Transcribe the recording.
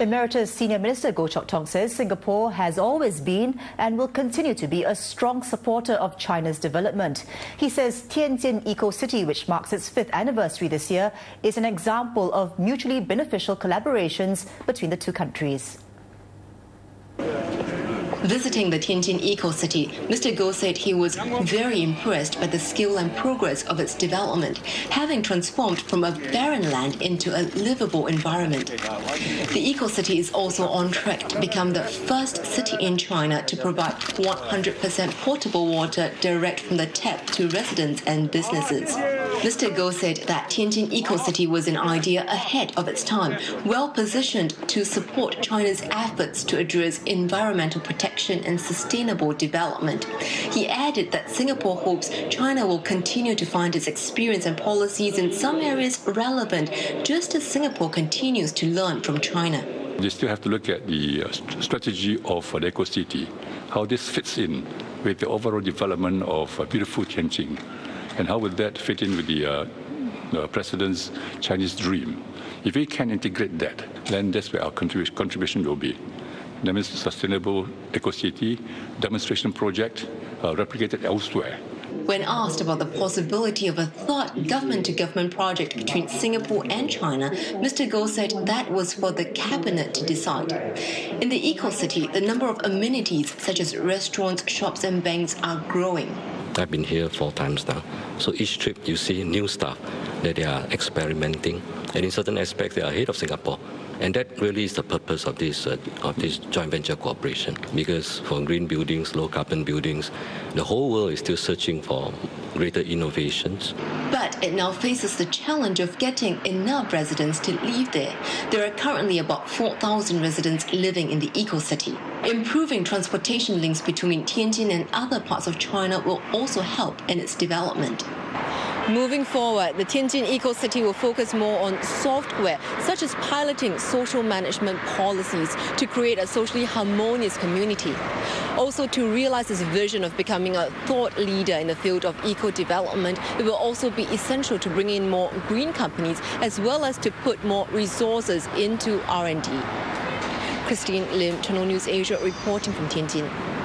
Emeritus Senior Minister Goh Chok Tong says Singapore has always been and will continue to be a strong supporter of China's development. He says Tianjin Eco City, which marks its fifth anniversary this year, is an example of mutually beneficial collaborations between the two countries. Visiting the Tianjin Eco-City, Mr. Goh said he was very impressed by the skill and progress of its development, having transformed from a barren land into a livable environment. The Eco-City is also on track to become the first city in China to provide 100% potable water direct from the tap to residents and businesses. Mr. Goh said that Tianjin Eco-City was an idea ahead of its time, well positioned to support China's efforts to address environmental protection and sustainable development. He added that Singapore hopes China will continue to find its experience and policies in some areas relevant, just as Singapore continues to learn from China. You still have to look at the uh, strategy of the Eco City, how this fits in with the overall development of uh, beautiful Tianjin and how would that fit in with the, uh, the president's Chinese dream? If we can integrate that, then that's where our contribution, contribution will be. That means sustainable eco-city demonstration project uh, replicated elsewhere. When asked about the possibility of a third government to government project between Singapore and China, Mr. Goh said that was for the cabinet to decide. In the eco city, the number of amenities such as restaurants, shops, and banks are growing. I've been here four times now. So each trip you see new stuff that they are experimenting, and in certain aspects they are ahead of Singapore. And that really is the purpose of this uh, of this joint venture cooperation. Because for green buildings, low carbon buildings, the whole world is still searching for greater innovations. But it now faces the challenge of getting enough residents to live there. There are currently about 4,000 residents living in the eco-city. Improving transportation links between Tianjin and other parts of China will also help in its development. Moving forward, the Tianjin Eco City will focus more on software, such as piloting social management policies to create a socially harmonious community. Also, to realize its vision of becoming a thought leader in the field of eco development, it will also be essential to bring in more green companies as well as to put more resources into R&D. Christine Lim, Channel News Asia, reporting from Tianjin.